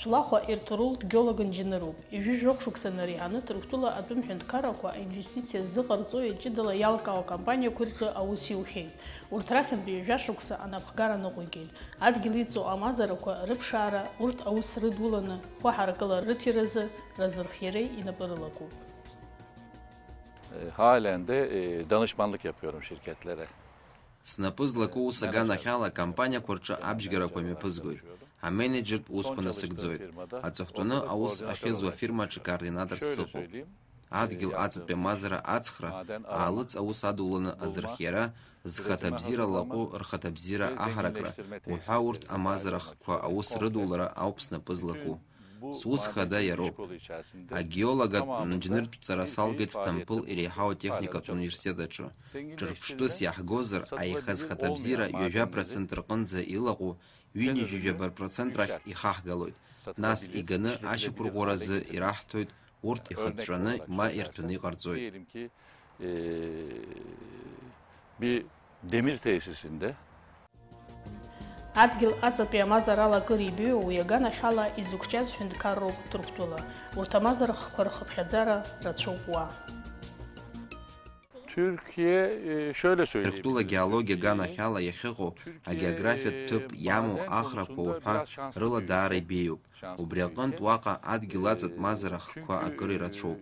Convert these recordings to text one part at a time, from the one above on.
Цәлахәа Ерҭорул дгеолог инженеруп. Ижәыжәҩык шықәса нареиҳаны Ҭырқәтәыла атәым ҳәынҭқаррақәа аинвестициа ззыҟарҵо ҷыдала иалкаау акомпаниақәа рҿы аус иухьеит. Урҭ рахьынтәи ҩажәа анаԥхгара ныҟәигеит. Адгьыл иҵоу амазарақәа рыԥшаара урҭ аус рыдуланы хәаҳаракыла рыҭиразы разырхиареи инапы рылакуп. Halen de danışmanlık yapıyorum şirketlere. снапы злаку ус аганахьала акомпаниақәа рҿы абжьгарақәа мҩаԥызгоит аменеджертә усқәа насыгӡоит аҵыхәтәаны аус ахьызу афирмаҿы координаторс сыҟоуп адгьыл аҵатәи амазара ацхра аалыҵ аус адуланы азырхиара зхаҭабзира лаҟәу рхаҭабзира аҳаракра уҳәа урҭ амазарахқәа аус рыдулара ауп снапы злаку Сус хада иароуп агеологатә инженертә ҵара салгеит Стампыл иреиҳау атехникатә университет аҿы ҿырԥштәыс иаҳгозар аихазхаҭа бзиара ҩажәа процент рҟынӡа илаҟәу ҩынҩажәижәаба процент рахь ихаҳгалоит нас иганы ашьақәырӷәӷәаразы ираҳҭоит урҭ ихыҵәҵәаны ма ирҭәаны иҟарҵоит demir tesisinde Адгьыл аҵатәи амазарала кыр ибиоу уи аганахьала изықәҷаз ҳәынҭқарроуп Ҭырқәтәыла. Урҭ амазарахқәа рхыԥхьаӡара рацәоуп уа. Türkiye e, şöyle söyleyeyim. Ҭырқәтәыла геологиа аганахьала иахьыҟоу агеографиатә ҭыԥ иамоу ахрақәа уҳәа рыла даара ибеиоуп. Убри аҟынтә уаҟа адгьыл аҵатә мазарахқәа акыр ирацәоуп.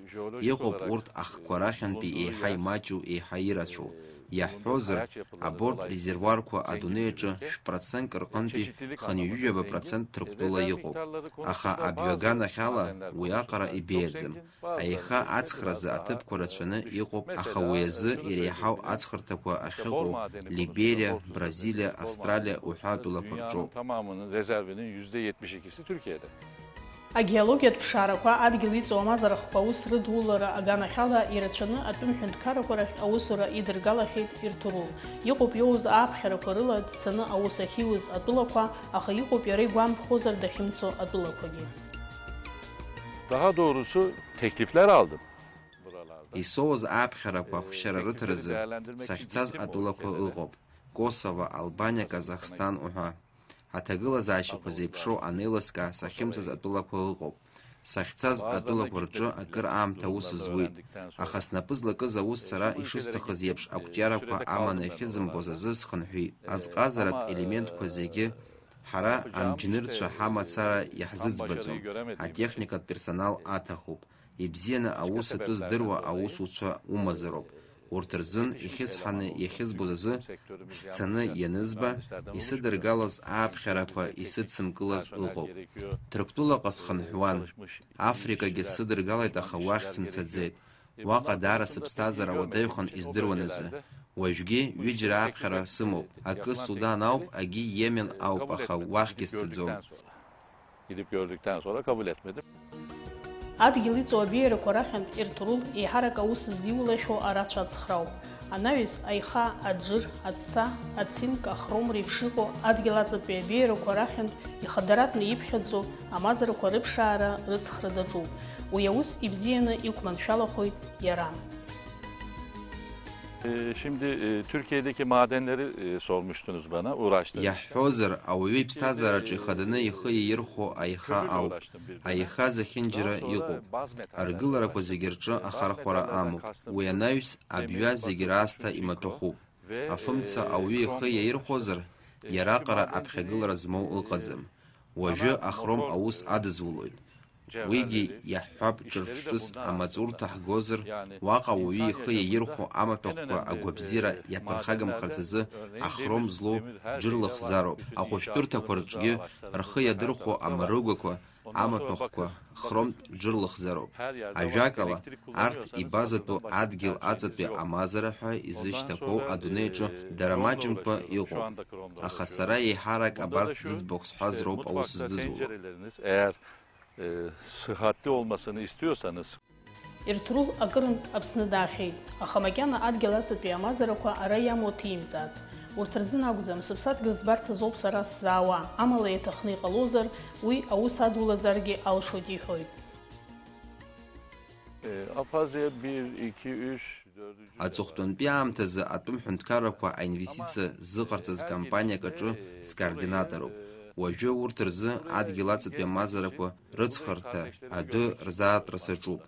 Иҟоуп урҭ ахқәа рахьынтәи еиҳа имаҷу, еиҳа ирацәоу. Иаҳҳәозар аборт резервуарқәа адунеи аҿы шә-процентк рҟынтәи хынҩыжәаба процент ҭырқәтәыла иҟоуп аха абҩаганахьала уи аҟара ибеиаӡам аиха ацхразы аҭыԥқәа рацәаны иҟоуп аха уи азы иреиҳау ацхырҭақәа ахьыҟоу либериа бразилия австралиа уҳәа рҿоуп агеологиатә ԥшаарақәа адгьыл иҵоу амазарахқәа аус рыдулара аганахьала ирацәаны атәым ҳәынҭқаррақәа рахь аусура идыргалахьеит ирҭорул иҟоуп иоуз ааԥхьарақәа рыла дцаны аус ахьиуз атәылақәа аха иҟоуп иара игәамԥхозар дахьымцо атәылақәагьы. Daha doğrusu teklifler aldım. Исоуз ааԥхьарақәа ахәшьара рыҭаразы сахьцаз атәылақәа ыҟоуп. Косово, Албания, Казахстан уҳәа аҭагылазаашьақәа зеиԥшроу анеилыскаа сахьымцаз атәылақәа ыҟоуп сахьцаз атәылақәа рҿы акыр аамҭа аус зуит аха снапы злакыз аус сара ишысҭахыз еиԥш. Акәҷиарақәа аманы иахьызымбоз азы схынҳәит азҟазаратә елементқәа зегьы ҳара анџьнырцәа ҳамацара иаҳзыӡбаӡом атехникатә персонал аҭахуп ибзианы аус атәы здыруа аусуцәа умазароуп. Урҭ рзын ихьысҳаны иахьызбоз азы сцаны ианызба исыдыргалоз ааԥхьарақәа исыдсымкылаз ыҟоуп ҭырқәтәылаҟа схынҳәуан африкагьы сыдыргалеит аха уахь сымцаӡеит. Уаҟа даара сыԥсҭазаара уадаҩхон издыруаназы уажәгьы ҩыџьара ааԥхьара сымоуп. Акы судан ауп агьи йемен ауп аха уахьгьы сцаӡом Gidip gördükten sonra kabul etmedim. Адгьыл иҵоу абеиарақәа рахьынтә ирҭорул еиҳарак аус здиулахьоу арацәа ацхрауп анаҩс аиха аџыр ацца ацинк ахром реиԥш иҟоу адгьыл аҵатәи абеиарақәа рахьынтә ихадаратны иԥхьаӡо амазарақәа рыԥшаара рыҵхра даҿуп. Уи аус ибзианы иқәманшәалахоит иара Şimdi e, Türkiye'deki madenleri e, sormuştunuz bana, uğraştığım. иаҳҳәозар ауаҩы иԥсҭазаараҿы ихаданы ихы иаирхәо аиха ауп аиха зехьынџьара иҟоуп аргыларақәа зегьы рҿы ахархәара амоуп уи анаҩс абҩа зегьы раасҭа имаҭәахуп афымца ауаҩы ихы иаирхәозар иараҟара аԥхьагылара змоу ыҟаӡам уажәы ахром аус адызулоит уигьы иаҳҳәап ҿырԥштәыс амаҵурҭа ҳгозар уаҟа ауаҩы ихы иаирхәо амаҭәахәқәа агәабзиара иаԥырхагамхарц азы ахром злоу џырлыхзароуп ахәышәтәырҭақәа рҿгьы рхы иадырхәо амарыгәақәа амаҭәахәқәа хромтә џырлыхзароуп ажәакала арҭ ибазатәу адгьыл аҵатәи амазара ҳәа изышьҭақәоу адунеи аҿы дара маҷымкәа иҟоуп аха сара еиҳарак абарҭ зыӡбахә сҳәаз роуп аус e, sıhhatli olmasını istiyorsanız. Ирҭрул акырынтә аԥсны даахьеит аха макьана адгьыл аҵатәи амазарақәа ара иамоу ҭимҵаац урҭ рзын акәӡам сыԥсадгьыл збарц азоуп сара сзаауа амала иаҭахны иҟалозар уи аус адулазаргьы алшоит иҳәоит e, Apazya 1, 2, 3, 4. аҵыхәтәантәи аамҭазы атәым ҳәынҭқаррақәа аинвестициа зыҟарҵаз компаниак аҿы скоординаторуп уажәы урҭ рзы адгьыл аҵатәи амазарақәа рыҵхарҭа адәы рзаатра саҿуп.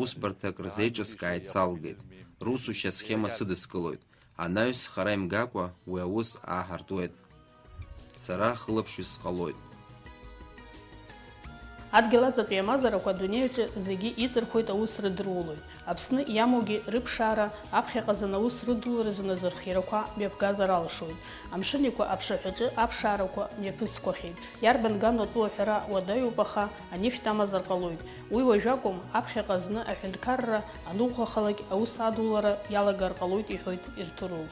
Усбарҭак рзеиҿыскааит салгеит. Русушьа схема сыдыскылоит. Анаҩс хара имгакәа уи аус ааҳартуеит сара хылаԥшҩы сҟалоит адгьыл аҵатәи амазарақәа адунеиаҿы зегьы иҵырхуеит аус рыдырулоит аԥсны иамоугьы рыԥшаара аԥхьаҟазан аус рыдуларазы назырхиарақәа мҩаԥгазар алшоит амшынқәа аԥшаҳәаҿы аԥшаарақәа мҩаԥысқәахьеит иарбан ган атәы аҳәара уадаҩуп аха анефть амазар ҟалоит. Уи уажәы акәым аԥхьаҟа зны аҳәынҭқарра ануӷахалак аус адулара иалагар ҟалоит иҳәоит ирҭурул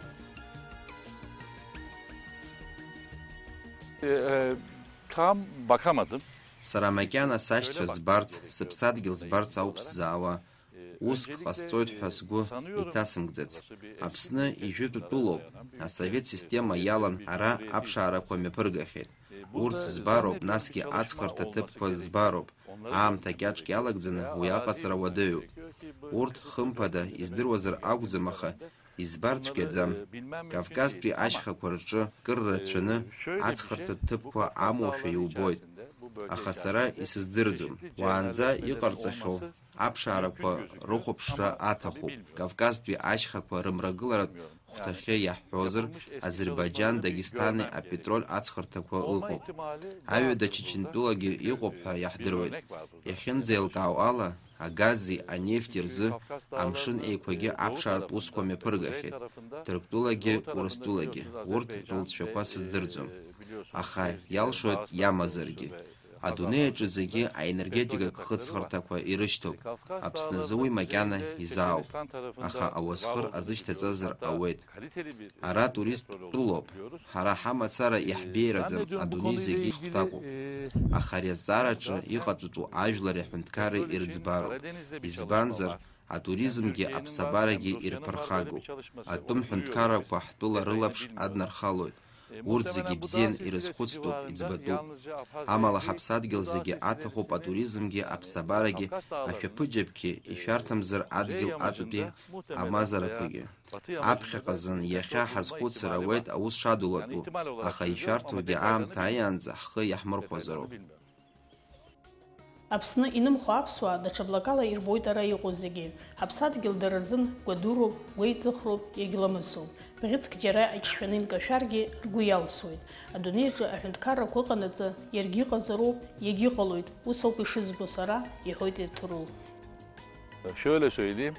Tam bakamadım. Сара сашьцәа збарц сыԥсадгьыл збарц ауп сзаауа уск ҟасҵоит ҳәа сгәы иҭасымгӡац аԥсны ижәытә тәылоуп асовет система иалан ара аԥшаарақәа мҩаԥыргахьеит урҭ збароуп насгьы ацхырҭа ҭыԥқәа збароуп аамҭа кьаҿк иалагӡаны уи аҟаҵара уадаҩуп урҭ хымԥада издыруазар акәӡам аха избар цәгьаӡам кавказтәи ашьхақәа рҿы кыр рацәаны ацхырҭа ҭыԥқәа амоушәа иубоит аха сара исыздырӡом уаанӡа иҟарҵахьоу. Аԥшаарақәа рыхәаԥшра аҭахуп. Кавказтәи ашьхақәа рымрагыларатә хәҭахьы иаҳҳәозар азербайџьан дагестани апетроль ацхырҭақәа ыҟоуп. Аҩада чечентәылагьы иҟоуп ҳәа иаҳдыруеит. Иахьынӡеилкаау ала агази анефти рзы амшын еиқәагьы аԥшаартә усқәа мҩаԥыргахьеит. Ҭырқәтәылагьы урыстәылагьы урҭ рылҵшәақәа сыздырӡом. Аха иалшоит иамазаргьы адунеи аҿы зегьы аенергетикатә хыҵхырҭақәа ирышьҭоуп аԥсназы уи макьана изаауп аха ауасхыр азышьҭаҵазар ауеит ара турист тәылоуп ҳара ҳамацара иаҳбеираӡам адунеи зегьы ихәҭакуп аха ари азҵаараҿы иҟаҵатәу ажәлари аҳәынҭқарреи ирыӡбароуп избанзар атуризмгьы аԥсабарагьы ирԥырхагоуп атәым ҳәынҭқаррақәа ҳтәыла рылаԥш аднархалоит урҭ бзиан ирызхәыцтәуп иӡбатәуп амала ҳаԥсадгьыл зегьы аҭахуп атуризмгьы аԥсабарагьы ашәаԥыџьаԥгьы ишәарҭамзар адгьыл аҵатәи амазарақәагьы аԥхьаҟазын иахьа ҳазхәыцыр ауеит аус шадулатәу аха ишәарҭоугьы аамҭа ааиаанӡа ҳхы иаҳмырхәазароуп аԥсны инымхо аԥсуаа даҽа блакала ирбоит ара иҟоу зегьы ҳаԥсадгьыл дара рзын гәадуроуп гәеиҵыхроуп иагьламысоуп бӷьыцк џьара иҿшәаны инкашәаргьы ргәы иалсуеит. Адунеиаҿы аҳәынҭқаррақәа ыҟанаҵы иаргьы иҟазароуп иагьыҟалоит. Ус ауп ишызбо сара иҳәоит еҭурул Şöyle söyleyeyim.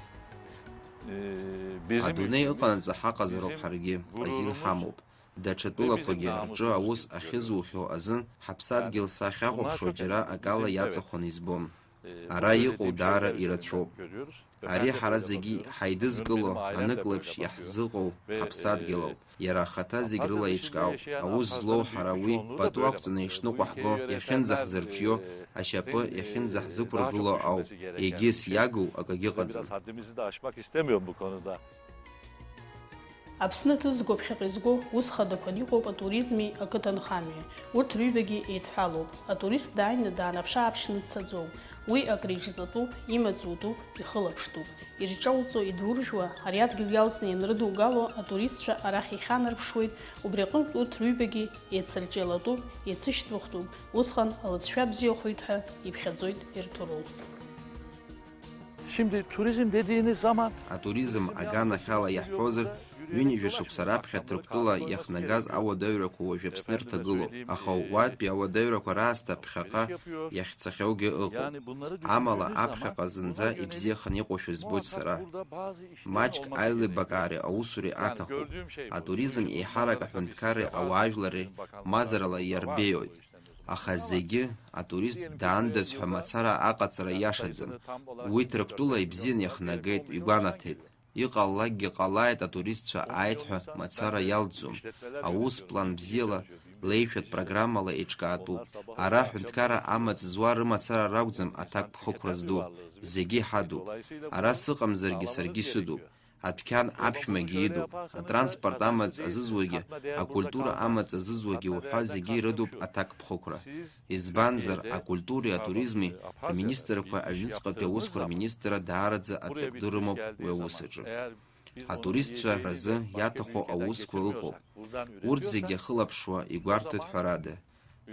Bizim адунеи ыҟанаҵы ҳаҟазароуп ҳаргьы. азин ҳамоуп. Даҽа тәылақәагьы рҿы аус ахьызухьоу азын ҳаԥсадгьыл сахьахәаԥшуа џьара акала иаҵахәаны избом ара иҟоу даара ирацәоуп ари ҳара зегьы ҳаидызкыло аныклаԥш иаҳзыҟоу ҳаԥсадгьылоуп иара ахаҭа зегь рыла еиҿкаауп аус злоу ҳара уи пату ақәҵаны ишныҟәаҳго иахьынӡаҳзырҿио ашьапы иахьынӡаҳзықәыргыло ауп егьыс иагу акагьы ыҟаӡам аԥсны ҭызго ԥхьаҟа изго ус хадақәан иҟоуп атуризми ақыҭанхамҩеи урҭ рҩбагьы еидҳәалоуп атурист дааины даанаԥшы-ааԥшны дцаӡом уи акреиҿҵатәуп имаҵутәуп ихылаԥштәуп ирҿауҵо идуржәуа ари адгьыл иалҵны ианрыдугало атуристцәа арахь ихьанарԥшуеит убри аҟынтә урҭ рҩбагьы еицырҷалатәуп еицышьҭвахтәуп усҟан алыҵшәа бзиахоит ҳәа иԥхьаӡоит ирҭурул Şimdi turizm dediğiniz zaman атуризм аганахьала иаҳҳәозар ҩынҩажәа шықәса раԥхьа ҭырқәтәыла иахнагаз ауадаҩрақәа уажәы Аԥсны рҭагылоуп аха уатәи ауадаҩрақәа раасҭа ԥхьаҟа иахьцахьоугьы ыҟоуп амала аԥхьаҟа зынӡа ибзиахан иҟоушәа збоит сара маҷк аилибакаареи аусуреи аҭахуп атуризм еиҳарак аҳәынҭқарреи Bakanlıklar мазарала иарбеиоит аха зегьы атурист даандаз ҳәа мацара аҟаҵара иашаӡам уи ҭырқәтәыла ибзиан иахнагеит игәанаҭеит. Иҟалалакгьы ҟалааит атуристцәа ааит ҳәа мацара иалҵӡом аус план бзиала леишәатә программала еиҿкаатәуп. Ара ҳәынҭқарра амаҵ зуа рымацара ракәӡам аҭак ԥхықәра зду. Зегьы ҳадуп. Ара сыҟамзаргьы саргьы сыдуп. Адәқьан аԥшәмагьы идуп атранспорт амаҵ азызуагьы акультура амаҵ азызуагьы уҳәа зегьы ирыдуп ԥхықәра избанзар акультуреи атуризми рминистрқәа аҩныҵҟатәи аусқәа рминистрра даараӡа аҵак ду рымоуп уи аус аҿы атуристцәа рзы иаҭаху аусқәа ыҟоуп урҭ зегьы ахылаԥшуа игәарҭоит ҳәарада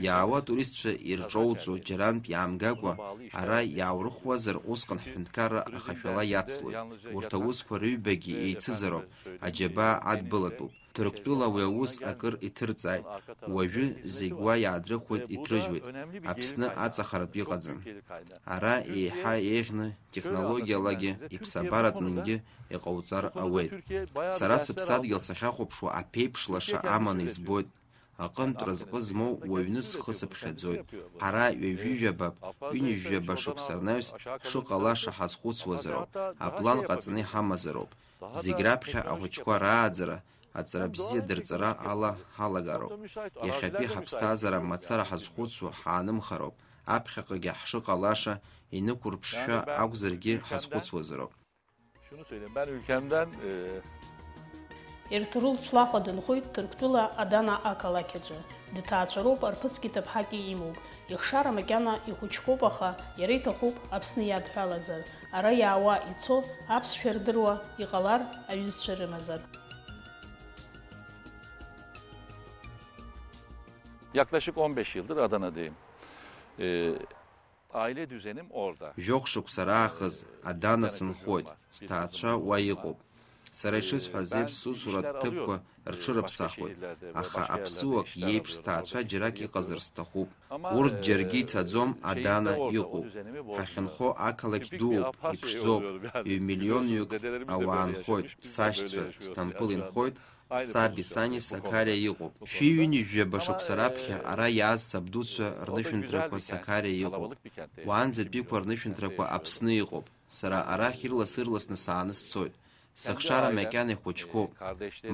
Иаауа атуристцәа ирҿоуҵо џьарантә иаамгакәа ара иааурыхуазар усҟан ҳҳәынҭқарра ахашәала иацлоит. Урҭ аусқәа рыҩбагьы еицызароуп, аџьабаа адбылатәуп. Ҭырқәтәыла уи аус акыр иҭырҵааит, уажәы зегь уа иаадрыхуеит, иҭрыжьуеит, Аԥсны аҵахаратә иҟаӡам. Ара еиҳа еиӷьны технологиалагьы иԥсабаратәынгьы иҟауҵар ауеит. Сара сыԥсадгьыл сахьахәаԥшуа аԥеиԥш лаша аманы избоит, аҟынтә разҟы змоу уаҩны схы сыԥхьаӡоит. Ҳара ҩажәижәаба, ҩынҩажәижәаба шықәса рнаҩс шыҟалаша ҳазхәыцуазароуп, аплан ҟаҵаны иҳамазароуп. Зегь раԥхьа ахәыҷқәа рааӡара, аҵара бзиа дырҵара ала ҳалагароуп. Иахьатәи ҳаԥсҭазаара мацара ҳазхәыцуа ҳаанымхароуп. Аԥхьаҟагьы ҳшыҟалаша инықәырԥшшәа акәзаргьы ҳазхәыцуазароуп. Şunu söyleyeyim ben ülkemden e, Ерҭрул Шлаҟәа дынхоит Ҭырқәтәыла Адана ақалақь аҿы. Дҭаацәароуп арԥыски ҭыԥҳаки имоуп. Ихшара макьана ихәыҷқәоуп, аха иара иҭахуп Аԥсны иадҳәалазар. Ара иаауа ицо аԥсшәа рдыруа иҟалар аҩызцәа рымазар. yaklaşık 15 yıldır Adana'dayım. E, aile düzenim orada. Жәохә шықәса раахыс Адана сынхоит, сҭаацәа уа иҟоуп. Сара ишысҳәаз еиԥш сусуратә ҭыԥқәа рҽырыԥсахуеит, аха аԥсуак иеиԥш сҭаацәа џьарак иҟазар сҭахуп. Урҭ џьаргьы ицаӡом, Адана иҟоуп. Ҳахьынхо ақалақь дууп, иԥшӡоуп, ҩ-миллионҩык ауаа нхоит, сашьцәа Сҭампыл инхоит, саби сани Сакариа иҟоуп. Шәиҩынҩажәаба шықәса раԥхьа ара иааз сабдуцәа рнышәынҭрақәа Сакариа иҟоуп. Уаанӡатәиқәа рнышәынҭрақәа Аԥсны иҟоуп. Сара арахь ирлас-ырласны сааны сцоит. Сыхшара макьана ихәыҷқәоуп.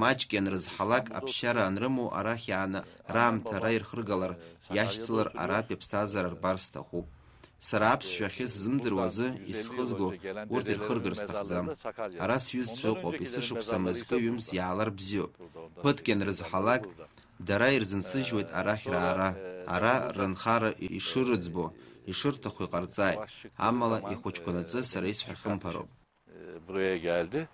Маҷк ианрызҳалак аԥсшьара анрымоу арахь иааны раамҭа ара ирхыргалар, иашьцылар аратәи аԥсҭазаара рбар сҭахуп. Сара аԥсшәа ахьысзымдыруа азы исхызго урҭ ирхыргар сҭахӡам. Ара сҩызцәа ыҟоуп, исышықәса мызкы ҩымз иаалар бзиоуп. Ԥыҭк ианрызҳалак, дара ирзынсыжьуеит арахь раара. Ара рынхара ишырыӡбо, ишырҭаху иҟарҵааит. Амала ихәыҷқәанаҵы сара исҳәо хымԥароуп. E,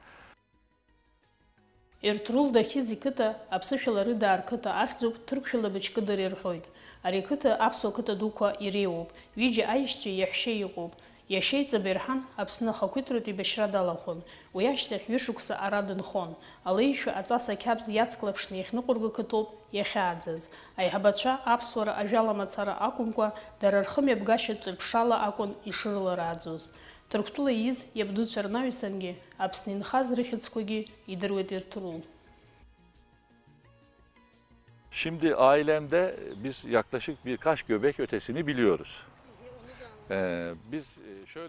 buraya geldi. Ерҭрул дахьыз иқыҭа аԥсышәала рыдаа рқыҭа ахьӡуп Ҭырқәшәала Быҷкыдыр ирҳәоит. Ари ақыҭа аԥсуа қыҭа дуқәа иреиуоуп, ҩыџьа аишьцәа иаҳәшьа иҟоуп. Иашьа иҵаберҳан Аԥсны ахақәиҭратә ибашьра далахон, уи ашьҭахь ҩышықәса ара дынхон. Алеишәа аҵас ақьабз иацклаԥшны иахьныҟәырго қыҭоуп иахьааӡаз. Аиҳабацәа аԥсуара ажәала мацара акәымкәа, дара рхымҩаԥгашьа ҿырԥшала акәын ишырыларааӡоз. Ҭырқәтәыла ииз иабдуцәа рнаҩсангьы Аԥсны инхаз рыхьыӡқәагьы идыруеит Ерҭрул. Şimdi ailemde biz yaklaşık birkaç göbek ötesini biliyoruz.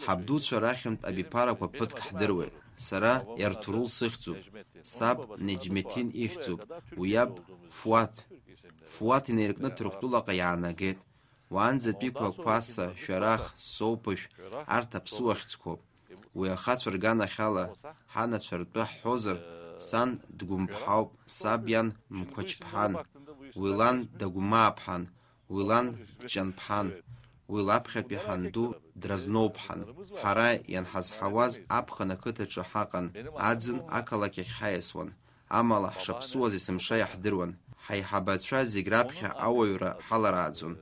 Ҳабдуцәа рахьынтә абиԥарақәа ԥыҭк ҳдыруеит. Сара Ерҭрул сыхьӡуп, саб Неџьметин ихьӡуп, уи иаб Фуаҭ. Фуаҭ инаиркны Ҭырқәтәылаҟа иаанагеит. Уаанӡатәиқәа Қәаса, Шәарах, Соуԥышә, арҭ аԥсуа хьӡқәоуп. Уи ахацәа рганахьала ҳанацәа ртәы ҳҳәозар, сан Дгәымԥҳауп, саб иан Мқәачԥҳан, уи лан Дагәмааԥҳан, уи лан Ҷанԥҳан, уи лаԥхьатәи ҳанду Дразноуԥҳан. Ҳара ианҳазҳауаз аԥхын ақыҭаҿы ҳаҟан, аӡын ақалақь ахь ҳаиасуан. Амала ҳшаԥсуаз есымша иаҳдыруан. Ҳаиҳабацәа зегь раԥхьа ауаҩра ҳаларааӡон.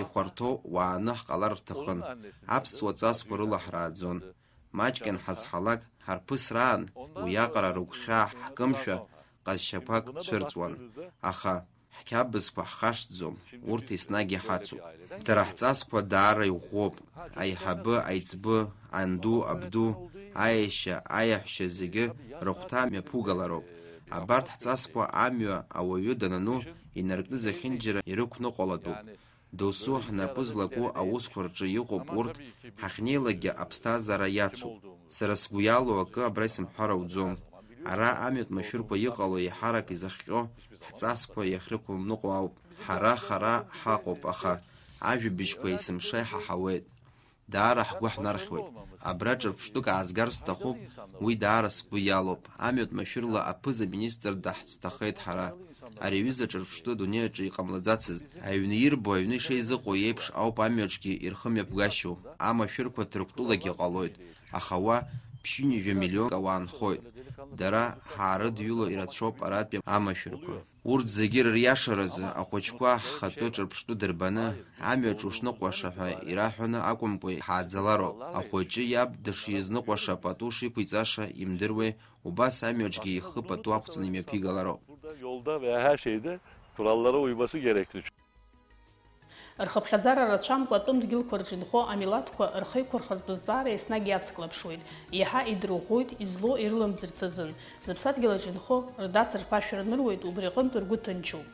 Ихәарҭоу уааны рҭахын. Аԥсуа ҵасқәа рылаҳрааӡон. Маҷк ианҳазҳалак ҳарԥысраан, уиаҟара рыгәхьаа ҳкымшәа ҟазшьақәак цәырҵуан. Аха ҳқьабзқәа ҳхашҭӡом, урҭ еснагь иҳацуп. Дара ҳҵасқәа даара иӷәӷәоуп. Аиҳабы, аиҵбы, анду, абду, аиашьа, аиаҳәшьа зегьы рыхәҭа мҩаԥугалароуп. Абарҭ ҳҵасқәа амҩа ауаҩы данану инаркны ирықәныҟәалатәуп. Досу ҳнапы злаку аусқәа рҿы иҟоуп урҭ, ҳахьнеилагьы аԥсҭазаара иацуп. Сара сгәы иалоу акы абра исымҳәар ауӡом. Ара амҩатә машәырқәа иҟало еиҳарак изахҟьо ҳҵасқәа иахьрықәымныҟәо ауп. Ҳара хара ҳаҟоуп, аха ажәабжьқәа есымша иҳаҳауеит. Даара ҳгәы ҳнархьуеит. Абра ҿырԥштәык аазгар сҭахуп, уи даара сгәы иалоуп. Амҩатә машәырла аԥыза министр даҳцәҭахеит ҳара. Ари аҩыза ҿырԥштәы адунеи аҿы иҟамлаӡацызт. Аҩны ирбо, аҩны ишеизыҟоу еиԥш ауп амҩаҿгьы ирхымҩаԥгашьоу. Амашәырқәа Ҭырқәтәылагьы ҟалоит, аха уа ԥшьынҩажәа миллионк ауаа. дара ҳаарыдҩыло ирацәоуп аратәи амашәырқәа. Урҭ зегьы рыриашаразы ахәыҷқәа ҳхатәы ҿырԥштәы дырбаны амҩаҿ ушныҟәаша ҳәа ираҳәаны акәымкәа ҳааӡалароуп. Ахәыҷы иаб дышизныҟәаша пату шиқәиҵаша имдыруеи, убас амҩаҿгьы ихы пату ақәҵаны имҩаԥигалароуп. Рхыԥхьаӡара рацәамкәа атәым дгьылқәа рҿы инхо амилаҭқәа рхеиқәырхартә зҵаара еснагь иацклаԥшуеит, иаҳа идырӷәӷәоит изло ирыламӡырц азын. Зыԥсадгьыл инхо рдац рԥашәара ныруеит, убри аҟынтә ргәы ҭынчуп.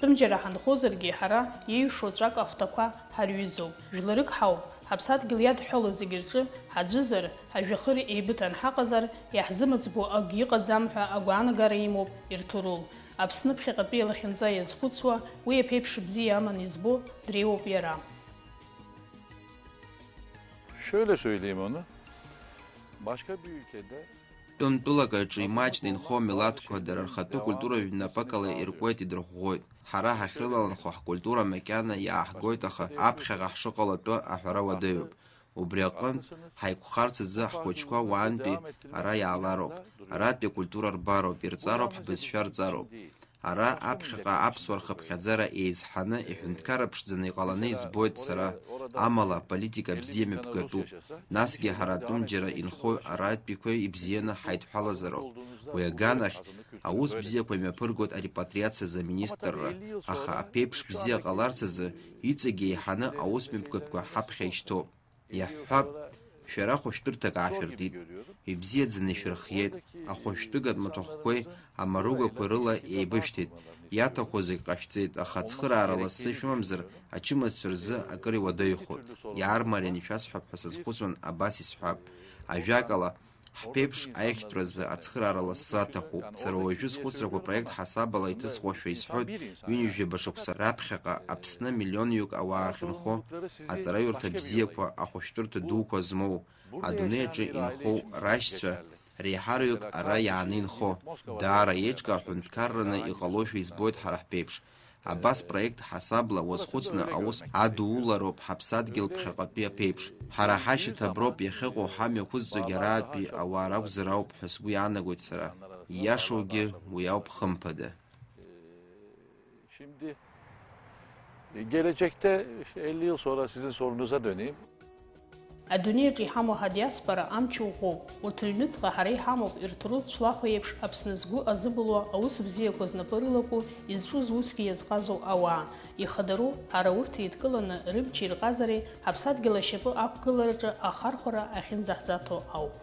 Тәымџьара ҳанхозаргьы ҳара иеиҩшо ҵәак ахәҭақәа ҳарҩызоуп. Жәларык ҳауп, ҳаԥсадгьыл иадҳәало зегьы рҿы ҳаӡәызар, ҳажәҩахыр еибыҭан ҳаҟазар, иаҳзымыӡбо акгьы ыҟаӡам ҳәа агәаанагара имоуп ирҭурул. Аԥсны ԥхьаҟатәи алахьынҵа иазхәыцуа, уи аԥеиԥш бзиа аман избо дреиуоуп иара. Şöyle söyleyeyim onu. Başka bir ülkede Тәымтәылак аҿы имаҷны инхо милаҭқәа дара рхатәы культура ҩнапыкала иркуеит, идырӷәӷәоит. Ҳара ҳахьрылаланхо ҳкультура макьана иааҳгоит, аха аԥхьаҟа ҳшыҟалатәы аҳәара уадаҩуп. Убри аҟынтә ҳаиқәхарц азы ҳхәыҷқәа уаантәи ара иаалароуп. Аратәи акультура рбароуп, ирҵароуп, ҳбызшәа рҵароуп. Ара аԥхьаҟа аԥсуа рхыԥхьаӡара еизҳаны иҳәынҭқарра ԥшӡаны иҟаланы избоит сара, амала аполитика бзиа мҩаԥгатәуп. Насгьы ҳара атәымџьара инхо аратәиқәа ибзианы ҳаидҳәалазароуп. Уи аганахь аус бзиақәа имҩаԥыргоит арепатриациаз аминистрра, аха аԥеиԥш бзиа ҟаларц азы иҵегьы еиҳаны аус мҩаԥгатәқәа ҳаԥхьа ишьҭоуп. Иаҳҳәап, шәара хәышәтәырҭак аашәыртит, ибзиаӡаны ишәырхиеит, ахәышәтәыгатә маҭәахәқәеи амаругақәа рыла еибышәҭит, иаҭаху зегь ҟашәҵеит, аха ацхыраара лассы шәымамзар, ачымазцәа рзы акыр иуадаҩхоит. Иаармариан ишәасҳәап ҳәа сазхәыцуан абас исҳәап. Ажәакала, ҳԥеиԥш аихьтәразы ацхыраара лассы аҭахуп. Сара уажәы схәыцрақәа проект ҳасабала иҭысхуашәа исҳәоит, ҩынҩажәаба шықәса раԥхьаҟа Аԥсны миллионҩык ауаа ахьынхо, аҵараҩырҭа бзиақәа, ахәышәтәырҭа дуқәа змоу, адунеи аҿы инхоу рашьцәа, реиҳараҩык ара иааны инхо, даара еиҿка аҳәынҭқарраны иҟалошәа избоит ҳара ҳԥеиԥш. Абас проект ҳасабла уазхәыцны аус адуулароуп ҳаԥсадгьыл ԥхьаҟатәи аԥеиԥш. Ҳара ҳашьаҭаброуп иахьыҟоу ҳамҩақәызҵогьы араатәи ауаа ракәзар ауп ҳәа сгәы иаанагоит сара. Ииашоугьы уи ауп хымԥада. Şimdi gelecekte 50 yıl sonra sizin sorunuza döneyim. Адунеиаҿ иҳамоу ҳадиаспора амч уӷәӷәоуп. Урҭ рыҩныҵҟа ҳара иҳамоуп ирҭру шлахәа еиԥш Аԥсны згәы азыбылуа аус бзиақәа знапы рылаку изҿыз усгьы иазҟазоу ауаа. Ихадару ҳара урҭ еидкыланы рымчи рҟазареи ҳаԥсадгьыл ашьапы ақәгылараҿы ахархәара ахьынӡаҳзаҭо ауп.